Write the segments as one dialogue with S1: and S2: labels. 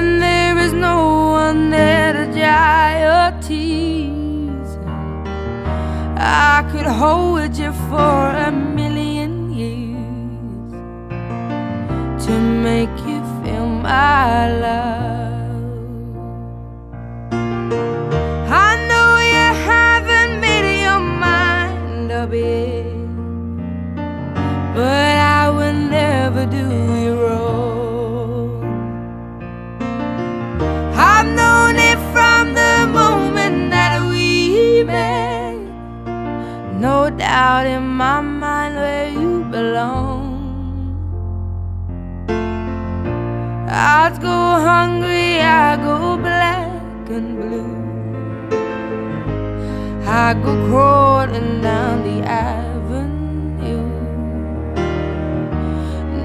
S1: and there is no one there to dry your tears. I could hold you for a million years to make you feel my love. I Doubt in my mind where you belong. I go hungry, I go black and blue. I go crawling down the avenue.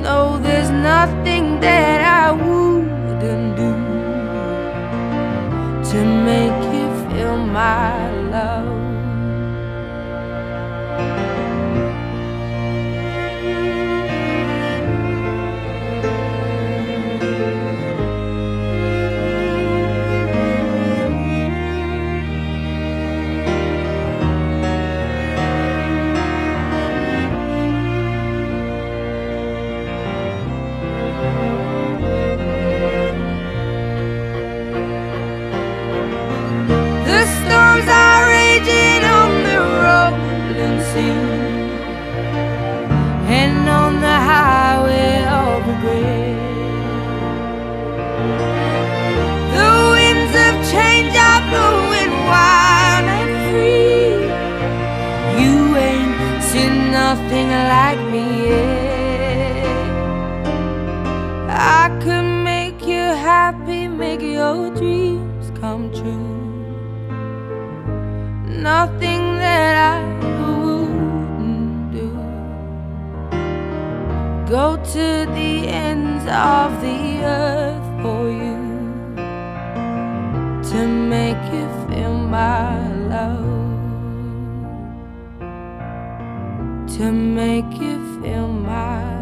S1: No, there's nothing that nothing like me yet. I could make you happy, make your dreams come true. Nothing that I wouldn't do. Go to the ends of the earth for you to make you feel my To make you feel my